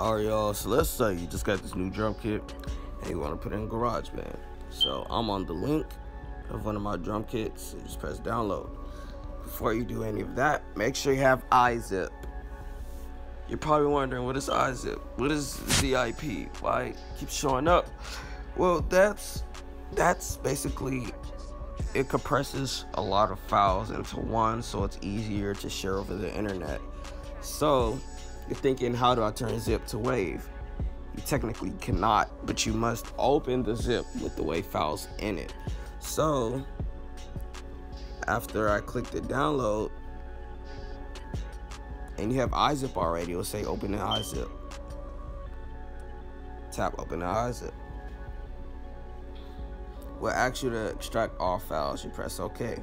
Alright, y'all. So let's say you just got this new drum kit and you want to put in GarageBand. So I'm on the link of one of my drum kits. You just press download. Before you do any of that, make sure you have iZip. You're probably wondering what is iZip? What is ZIP? Why it keeps showing up? Well, that's that's basically it compresses a lot of files into one, so it's easier to share over the internet. So you're thinking, how do I turn zip to wave? You technically cannot, but you must open the zip with the wave files in it. So after I click the download, and you have iZip already, it'll say open the iZip. Tap open the iZip. We'll ask you to extract all files. You press OK.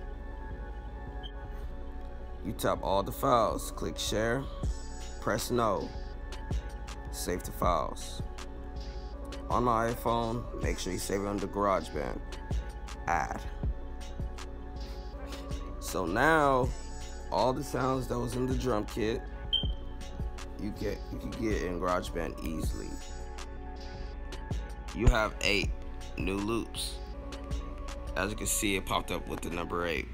You tap all the files, click share, press no, save the files. On my iPhone, make sure you save it under GarageBand. Add. So now, all the sounds that was in the drum kit, you get you can get in GarageBand easily. You have eight new loops. As you can see, it popped up with the number eight.